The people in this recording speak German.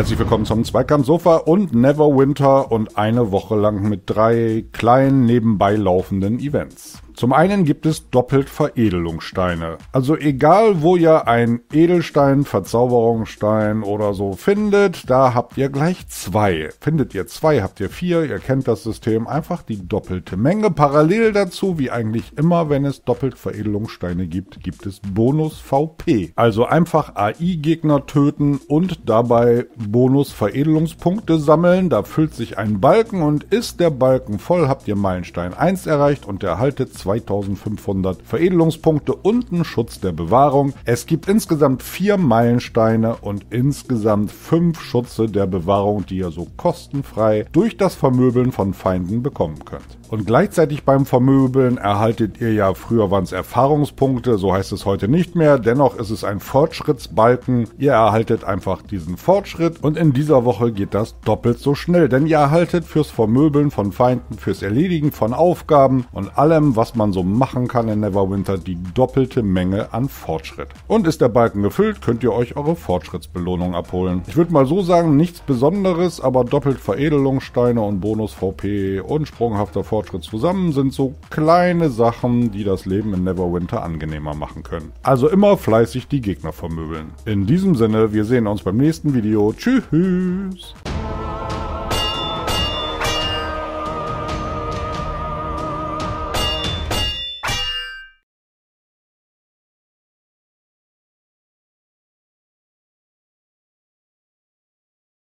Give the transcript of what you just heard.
Herzlich willkommen zum Zweikampf Sofa und Neverwinter und eine Woche lang mit drei kleinen nebenbei laufenden Events. Zum einen gibt es doppelt Veredelungssteine. Also egal, wo ihr ein Edelstein, Verzauberungsstein oder so findet, da habt ihr gleich zwei. Findet ihr zwei, habt ihr vier, ihr kennt das System, einfach die doppelte Menge. Parallel dazu, wie eigentlich immer, wenn es doppelt Veredelungssteine gibt, gibt es Bonus VP. Also einfach AI-Gegner töten und dabei Bonus Veredelungspunkte sammeln. Da füllt sich ein Balken und ist der Balken voll, habt ihr Meilenstein 1 erreicht und erhaltet 2500 Veredelungspunkte und einen Schutz der Bewahrung. Es gibt insgesamt vier Meilensteine und insgesamt fünf Schutze der Bewahrung, die ihr so kostenfrei durch das Vermöbeln von Feinden bekommen könnt. Und gleichzeitig beim Vermöbeln erhaltet ihr ja, früher waren es Erfahrungspunkte, so heißt es heute nicht mehr. Dennoch ist es ein Fortschrittsbalken. Ihr erhaltet einfach diesen Fortschritt und in dieser Woche geht das doppelt so schnell, denn ihr erhaltet fürs Vermöbeln von Feinden, fürs Erledigen von Aufgaben und allem, was man so machen kann in Neverwinter, die doppelte Menge an Fortschritt. Und ist der Balken gefüllt, könnt ihr euch eure Fortschrittsbelohnung abholen. Ich würde mal so sagen, nichts Besonderes, aber doppelt Veredelungssteine und Bonus VP und sprunghafter Fortschritt zusammen sind so kleine Sachen, die das Leben in Neverwinter angenehmer machen können. Also immer fleißig die Gegner vermöbeln. In diesem Sinne, wir sehen uns beim nächsten Video. Tschüss!